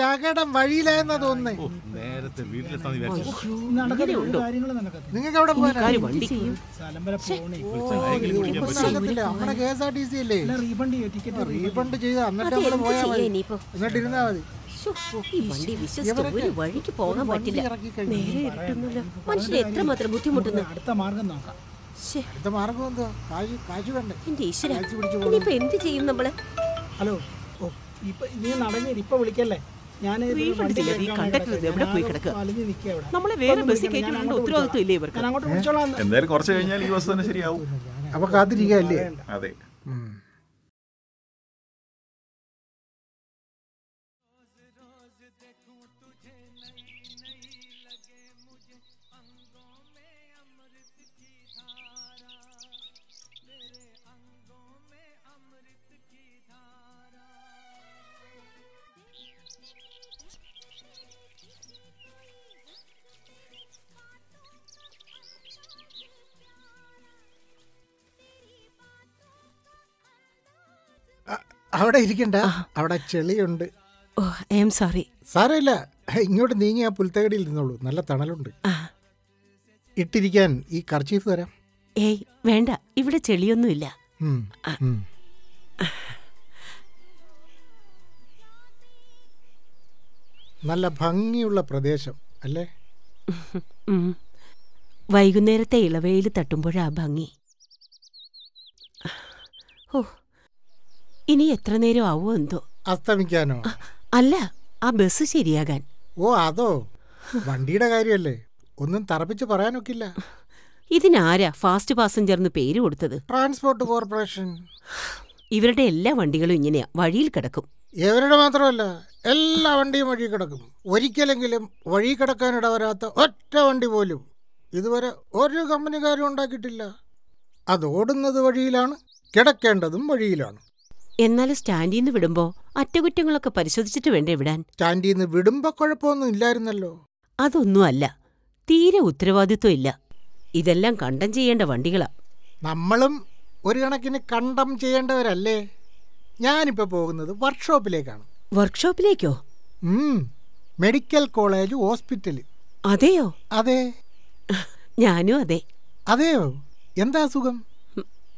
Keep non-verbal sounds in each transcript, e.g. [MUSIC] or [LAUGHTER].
ശകടം വഴിയിലായെന്നാ തോന്നുന്നേ. നേരത്തെ നിങ്ങൾക്ക് എവിടെ പോകാനാ? വണ്ടി സ്ഥലം വരെ പോണേ. നടക്കത്തില്ല. നമ്മുടെ K S R T C അല്ലേ? റീഫണ്ട് ചെയ്ത് എന്നിട്ട് അത് നമ്മൾ എന്ത് പോയാ മതി. എന്നിട്ട് ഇരുന്നാ മതി. ഈ വണ്ടി വിശ്വസിച്ച് ഒരു വഴിക്ക് പോകാൻ പറ്റില്ല. നേരെ ഇരുട്ടുന്നല്ലോ മനുഷ്യൻ എത്രമാത്രം ബുദ്ധിമുട്ടുന്നു അടുത്ത മാർഗം നോക്കാം. അടുത്ത മാർഗം എന്താ കാശ് കാശ് വേണ്ടേ? എന്റെ ഈശ്വര. കാശ് ഇനിയിപ്പോ എന്ത് ചെയ്യും നമ്മൾ? ഹലോ നീ നടങ്ങി ഇപ്പൊ വിളിക്കല്ലേ? ഞാൻ റീഫണ്ട് ചെയ്യാതെ ഈ കണ്ടക്ടർ ഇത് എവിടെ പോയി കിടക്കുക? നമ്മളെ വേറെ ബസ്സിൽ ഉത്തരവാദിത്വം ഇല്ലേ. ഇവർക്ക്? എന്തായാലും കുറച്ച് കഴിഞ്ഞാൽ ഈ ബസ് തന്നെ ശരിയാവും. അപ്പൊ കാത്തിരിക്കല്ലേ അതെ. അവിടെ ഇരിക്കണ്ട. അവിടെ ചെളിയുണ്ട്. Oh I M sorry. സാരമില്ല. ഇങ്ങോട്ട് നീങ്ങി ആ പുൽത്തകടിയിൽ നിന്നോളൂ. നല്ല തണലുണ്ട്. ഇട്ടിരിക്കാൻ ഈ കർച്ചീഫ് തരാം. ഏയ് വേണ്ട. ഇവിടെ ചെളിയൊന്നുമില്ല. നല്ല ഭംഗിയുള്ള പ്രദേശം അല്ലേ? വൈകുന്നേരത്തെ ഇളവേയിൽ തട്ടുമ്പോഴാ ഭംഗി. ഓ ഇനി എത്ര നേരം ആവോ എന്തോ? അസ്തമിക്കാനോ? അല്ല ആ ബസ് ശരിയാകാൻ. ഓ അതോ? വണ്ടിയുടെ കാര്യമല്ലേ? ഒന്നും തറപ്പിച്ച് പറയാനൊക്കില്ല. ഇതിനാരാ ഫാസ്റ്റ് പാസഞ്ചർന്ന് പേര് കൊടുത്തത്? Transport corporation. ഇവരുടെ എല്ലാ വണ്ടികളും ഇങ്ങനെയാ വഴിയിൽ കിടക്കും. ഇവരുടെ മാത്രമല്ല എല്ലാ വണ്ടിയും വഴി കിടക്കും. ഒരിക്കലെങ്കിലും വഴി കിടക്കാൻ ഇടവരാത്ത ഒറ്റ വണ്ടി പോലും ഇതുവരെ ഒരു കമ്പനിക്കാരും ഉണ്ടാക്കിയിട്ടില്ല. അത് ഓടുന്നത് വഴിയിലാണ് കിടക്കേണ്ടതും വഴിയിലാണ്. എന്നാലും സ്റ്റാൻഡിന്ന് വിടുമ്പോ അറ്റകുറ്റങ്ങളൊക്കെ പരിശോധിച്ചിട്ട് വേണ്ടേ വിടാൻ? സ്റ്റാൻഡിന്ന് വിടുമ്പോ കുഴപ്പമൊന്നും ഇല്ലായിരുന്നല്ലോ. അതൊന്നുമല്ല. തീരെ ഉത്തരവാദിത്വം ഇല്ല. ഇതെല്ലാം കണ്ടം ചെയ്യേണ്ട വണ്ടികളാ. നമ്മളും ഒരു കണക്കിന് കണ്ടം ചെയ്യേണ്ടവരല്ലേ? ഞാനിപ്പോ പോകുന്നത് വർക്ക്ഷോപ്പിലേക്കാണ്. വർക്ക്ഷോപ്പിലേക്കോ? Medical college hospital. അതെയോ? അതെ. ഞാനും അതെ. അതെയോ? എന്താ സുഖം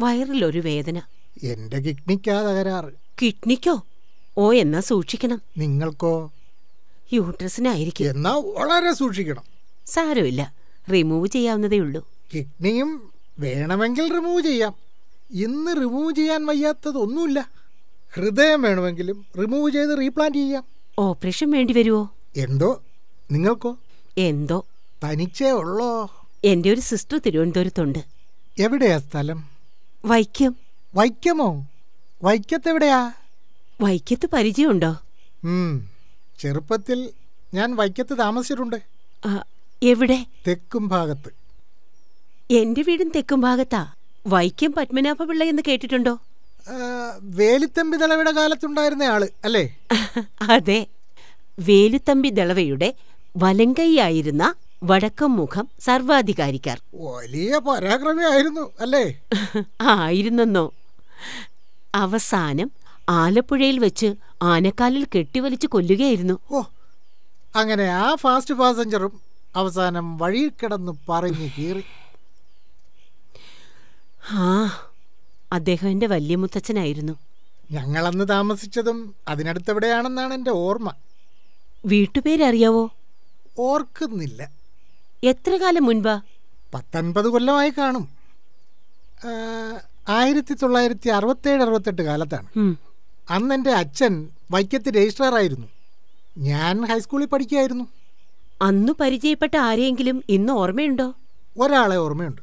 വയറിലൊരു വേദന. എന്റെ കിഡ്നിക്കാ തകരാറ്. കിഡ്നിക്കോ? ഓ എന്നാ സൂക്ഷിക്കണം. നിങ്ങൾക്കോ? യൂട്രസിനായിരിക്കും. എന്നാ വളരെ സൂക്ഷിക്കണം. സാരമില്ല. റിമൂവ് ചെയ്യാവുന്നതേ ഉള്ളൂ. കിഡ്നിയും വേണമെങ്കിൽ റിമൂവ് ചെയ്യാം. ഇന്ന് റിമൂവ് ചെയ്യാൻ വയ്യാത്തതൊന്നുമില്ല. ഹൃദയം വേണമെങ്കിലും റിമൂവ് ചെയ്ത് റീപ്ലാന്റ് ചെയ്യാം. ഓപ്പറേഷൻ വേണ്ടി വരുമോ എന്തോ? നിങ്ങൾക്കോ? എന്തോ? തനിച്ചേ ഉള്ളോ? എന്റെ ഒരു സിസ്റ്റർ തിരുവനന്തപുരത്തുണ്ട്. എവിടെയാ സ്ഥലം? വൈക്കം. വൈക്കമോ വൈക്കത്ത് എവിടെയാ? വൈക്കത്ത് പരിചയമുണ്ടോ? ചെറുപ്പത്തിൽ ഞാൻ വൈക്കത്ത് താമസിച്ചിട്ടുണ്ട്. എവിടെ? തെക്കും ഭാഗത്ത്. എന്റെ വീടും തെക്കും ഭാഗത്താ. വൈക്കം പത്മനാഭപിള്ള എന്ന് കേട്ടിട്ടുണ്ടോ? വേലുത്തമ്പി ദളവയുടെ കാലത്തുണ്ടായിരുന്ന ആൾ അല്ലേ? [LAUGHS] അതെ. വേലുത്തമ്പി ദളവയുടെ വലങ്കൈയായിരുന്ന വടക്കം മുഖം സർവാധികാരിക്കാർ. വലിയ പരാക്രമിയായിരുന്നു അല്ലേ? [LAUGHS] ആയിരുന്നെന്നോ? അവസാനം ആലപ്പുഴയിൽ വെച്ച് ആനക്കാലിൽ കെട്ടിവലിച്ച് കൊല്ലുകയായിരുന്നു. ഓ അങ്ങനെ ആ ഫാസ്റ്റ് പാസഞ്ചറും അവസാനം വഴിയിൽ കിടന്ന് പറഞ്ഞു കീറി. ആ അദ്ദേഹം എന്റെ വല്യമുത്തച്ഛനായിരുന്നു ഞങ്ങളന്ന് താമസിച്ചതും അതിനടുത്തെവിടെയാണെന്നാണ് എന്റെ ഓർമ്മ. വീട്ടുപേരറിയാവോ? ഓർക്കുന്നില്ല. എത്ര കാലം മുൻപാ? പത്തൊൻപത് കൊല്ലമായി കാണും. ആയിരത്തി തൊള്ളായിരത്തി അറുപത്തേഴ് അറുപത്തെട്ട് കാലത്താണ്. അന്ന് എന്റെ അച്ഛൻ വൈക്കത്ത് രജിസ്ട്രാറായിരുന്നു. ഞാൻ ഹൈസ്കൂളിൽ പഠിക്കുകയായിരുന്നു. അന്ന് പരിചയപ്പെട്ട ആരെയെങ്കിലും ഇന്ന് ഓർമ്മയുണ്ടോ? ഒരാളെ ഓർമ്മയുണ്ട്.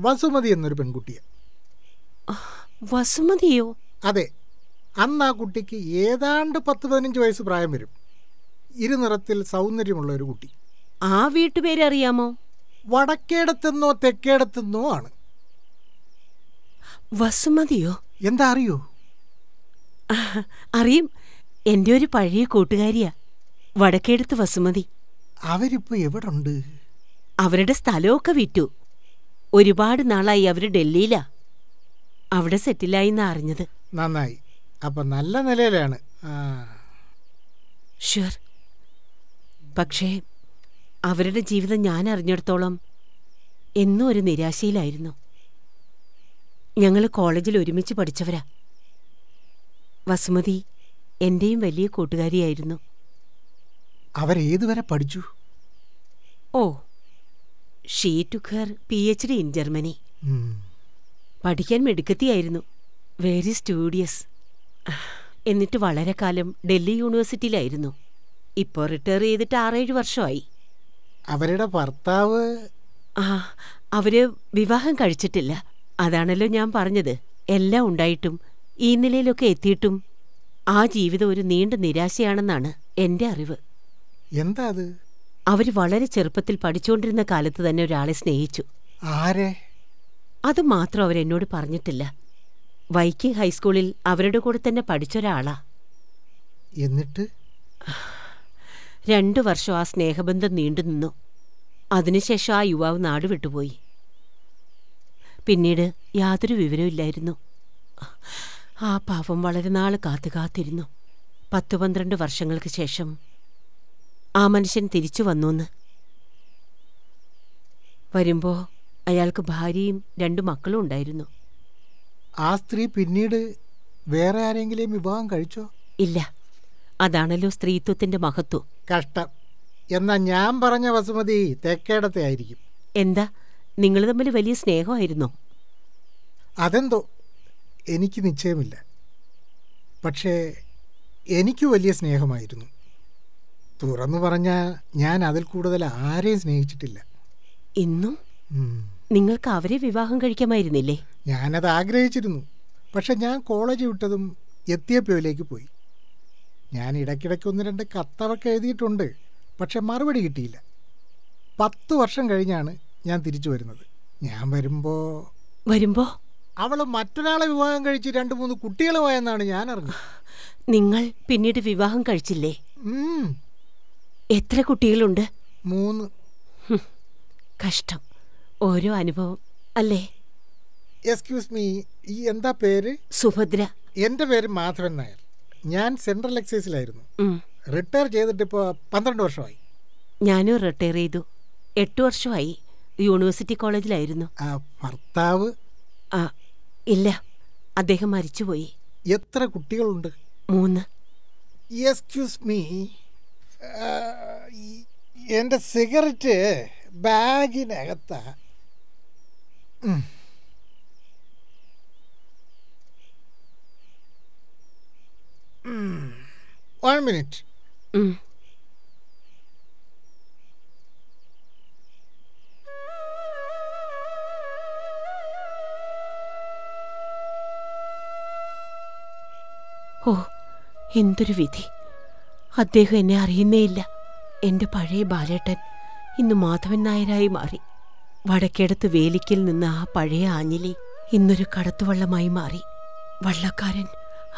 വസുമതി എന്നൊരു പെൺകുട്ടിയെ. വസുമതിയോ? അതെ. അന്ന് ആ കുട്ടിക്ക് ഏതാണ്ട് പത്ത് പതിനഞ്ച് വയസ്സ് പ്രായം വരും. ഇരുനിറത്തിൽ സൗന്ദര്യമുള്ള ഒരു കുട്ടി. ആ വീട്ടുപേര് അറിയാമോ വടക്കേടത്തെന്നോ തെക്കേടത്തെന്നോ ആണ്. വസുമതിയോ? എന്താ അറിയോ? അറിയും. എന്റെ ഒരു പഴയ കൂട്ടുകാരിയാ. വടക്കേടുത്ത് വസുമതി. അവരിപ്പോ എവിടുണ്ട്? അവരുടെ സ്ഥലമൊക്കെ വിറ്റു. ഒരുപാട് നാളായി അവർ ഡൽഹിയിലാ. അവിടെ സെറ്റിലായി എന്നാ അറിഞ്ഞത്. നന്നായി. അപ്പൊ നല്ല നിലയിലാണ്. ഷുവർ. പക്ഷേ അവരുടെ ജീവിതം ഞാൻ അറിഞ്ഞിടത്തോളം എന്നും ഒരു നിരാശയിലായിരുന്നു. ഞങ്ങൾ കോളേജിൽ ഒരുമിച്ച് പഠിച്ചവരാ. വസുമതി എന്റെയും വലിയ കൂട്ടുകാരിയായിരുന്നു. അവരേതുവരെ പഠിച്ചു? ഓ she her P H D in Germany. പഠിക്കാൻ മെടുക്കത്തിയായിരുന്നു. വെരി സ്റ്റൂഡിയസ് എന്നിട്ട് വളരെ കാലം ഡൽഹി യൂണിവേഴ്സിറ്റിയിലായിരുന്നു. ഇപ്പോൾ റിട്ടയർ ചെയ്തിട്ട് ആറേഴ് വർഷമായി. അവരുടെ ഭർത്താവ്? ആ അവർ വിവാഹം കഴിച്ചിട്ടില്ല. അതാണല്ലോ ഞാൻ പറഞ്ഞത്. എല്ലാം ഉണ്ടായിട്ടും ഈ നിലയിലൊക്കെ എത്തിയിട്ടും ആ ജീവിതം ഒരു നീണ്ട നിരാശയാണെന്നാണ് എന്റെ അറിവ്. എന്താ അത്? അവർ വളരെ ചെറുപ്പത്തിൽ പഠിച്ചുകൊണ്ടിരുന്ന കാലത്ത് തന്നെ ഒരാളെ സ്നേഹിച്ചു. ആരെ? അത് മാത്രം അവരെന്നോട് പറഞ്ഞിട്ടില്ല. വൈക്കിംഗ് ഹൈസ്കൂളിൽ അവരുടെ കൂടെ തന്നെ പഠിച്ചൊരാളാ എന്നിട്ട്? രണ്ടു വർഷം ആ സ്നേഹബന്ധം നീണ്ടുനിന്നു. അതിനുശേഷം ആ യുവാവ് നാട് വിട്ടുപോയി പിന്നീട് യാതൊരു വിവരവുമില്ലായിരുന്നു. ആ പാവം വളരെ നാൾ കാത്തു കാത്തിരുന്നു. പത്തു പന്ത്രണ്ട് വർഷങ്ങൾക്ക് ശേഷം ആ മനുഷ്യൻ തിരിച്ചു വന്നുവെന്ന് വരുമ്പോ അയാൾക്ക് ഭാര്യയും രണ്ടു മക്കളും ഉണ്ടായിരുന്നു. ആ സ്ത്രീ പിന്നീട് വേറെ ആരെങ്കിലും വിവാഹം കഴിച്ചോ? ഇല്ല. അതാണല്ലോ സ്ത്രീത്വത്തിന്റെ മഹത്വം. കഷ്ടം. എന്നാ ഞാൻ പറഞ്ഞ വസുമതി തെക്കേടത്തെ ആയിരിക്കും. എന്താ? നിങ്ങൾ തമ്മിൽ വലിയ സ്നേഹമായിരുന്നോ? അതെന്തോ? എനിക്ക് നിശ്ചയമില്ല. പക്ഷേ എനിക്ക് വലിയ സ്നേഹമായിരുന്നു. തുറന്നു പറഞ്ഞാൽ ഞാൻ അതിൽ കൂടുതൽ ആരെയും സ്നേഹിച്ചിട്ടില്ല. ഇന്നും? നിങ്ങൾക്ക് അവരെ വിവാഹം കഴിക്കാമായിരുന്നില്ലേ? ഞാനത് ആഗ്രഹിച്ചിരുന്നു. പക്ഷെ ഞാൻ കോളേജ് വിട്ടതും എത്തിയപ്പോയിലേക്ക് പോയി. ഞാൻ ഇടയ്ക്കിടയ്ക്ക് ഒന്ന് രണ്ട് കത്തവൊക്കെ എഴുതിയിട്ടുണ്ട്. പക്ഷെ മറുപടി കിട്ടിയില്ല. പത്ത് വർഷം കഴിഞ്ഞാണ് ഞാൻ തിരിച്ചു വരുന്നത്. ഞാൻ വരുമ്പോ വരുമ്പോ? അവൾ മറ്റൊരാളെ വിവാഹം കഴിച്ച് രണ്ട് മൂന്ന് കുട്ടികളുമായെന്നാണ് ഞാൻ അറിഞ്ഞത്. നിങ്ങൾ പിന്നീട് വിവാഹം കഴിച്ചില്ലേ? ഉം, എത്ര കുട്ടികളുണ്ട്? മൂന്ന്. കഷ്ടം. ഓരോ അനുഭവം. അല്ലേ? എക്സ്ക്യൂസ് മീ ഈ എന്താ പേര്? സുഭദ്ര. എന്റെ പേര് മാധവൻ നായർ. ഞാൻ സെൻട്രൽ എക്സൈസിലായിരുന്നു. ഉം. റിട്ടയർ ചെയ്തിട്ടിപ്പോൾ പന്ത്രണ്ട് വർഷമായി. ഞാനും റിട്ടയർ ചെയ്തു. എട്ടു വർഷമായി. യൂണിവേഴ്സിറ്റി കോളേജിലായിരുന്നു. ഭർത്താവ്? ആ ഇല്ല. അദ്ദേഹം മരിച്ചുപോയി. എത്ര കുട്ടികളുണ്ട്? മൂന്ന്. എക്സ്ക്യൂസ് മീ എന്റെ സിഗരറ്റ് ബാഗിനകത്താ. വൺ മിനിറ്റ് ഓ എന്തൊരു വിധി. അദ്ദേഹം എന്നെ അറിയുന്നേയില്ല. എന്റെ പഴയ ബാലേട്ടൻ ഇന്ന് മാധവൻ നായരായി മാറി. വടക്കേടത്ത് വേലിക്കിൽ നിന്ന് ആ പഴയ ആഞ്ഞിലി ഇന്നൊരു കടത്തുവള്ളമായി മാറി. വള്ളക്കാരൻ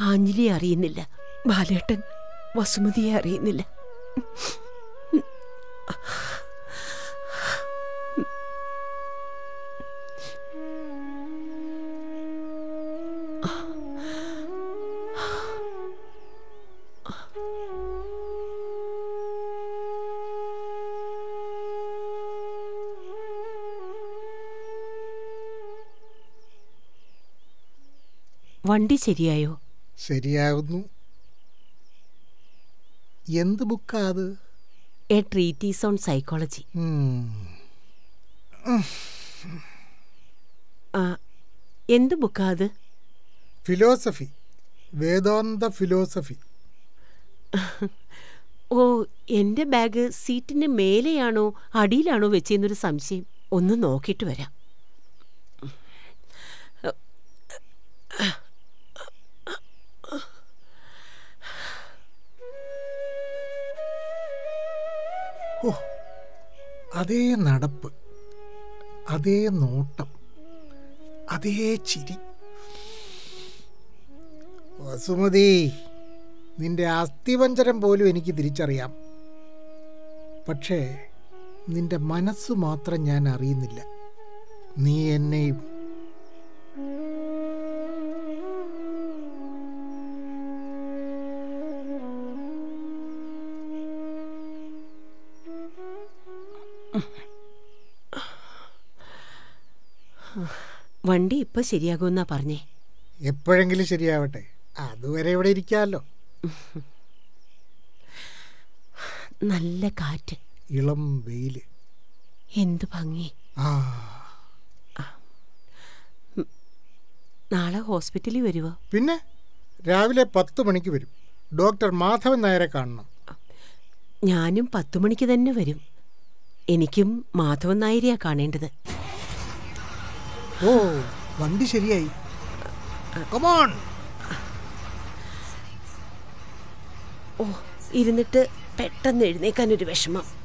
ആഞ്ഞിലിയെ അറിയുന്നില്ല. ബാലേട്ടൻ വസുമതിയെ അറിയുന്നില്ല. വണ്ടി ശരിയായോ? ശരിയാകുന്നു എന്ത് ബുക്കാ അത്? A treatise on psychology. എന്ത് ബുക്കാ അത്? ഫിലോസഫി. വേദാന്ത ഫിലോസഫി. ഓ എന്റെ ബാഗ് സീറ്റിന്റെ മേലെയാണോ അടിയിലാണോ വെച്ചെന്നൊരു സംശയം. ഒന്ന് നോക്കിയിട്ട് വരാം. അതേ നടപ്പ് അതേ നോട്ടം അതേ ചിരി. വസുമതി നിന്റെ അസ്ഥിവഞ്ചരം പോലും എനിക്ക് തിരിച്ചറിയാം. പക്ഷേ നിന്റെ മനസ്സ് മാത്രം ഞാൻ അറിയുന്നില്ല. നീ എന്നെയും വണ്ടി ഇപ്പൊ ശരിയാകുമെന്നാ പറഞ്ഞേ. എപ്പോഴെങ്കിലും ശരിയാവട്ടെ. അതുവരെ ഇവിടെ ഇരിക്കാമല്ലോ. നല്ല കാറ്റ്. ഇളം വെയിൽ. എന്തു ഭംഗി. നാളെ ഹോസ്പിറ്റലിൽ വരുവോ? പിന്നെ രാവിലെ പത്ത് മണിക്ക് വരും. ഡോക്ടർ മാധവൻ നായരെ കാണണം. ഞാനും പത്തു മണിക്ക് തന്നെ വരും. എനിക്കും മാധവൻ നായരിയാ കാണേണ്ടത്. ഓ വണ്ടി ശരിയായി. കമോൺ ഓ ഇരുന്നിട്ട് പെട്ടെന്ന് എഴുന്നേക്കാൻ ഒരു വിഷമം.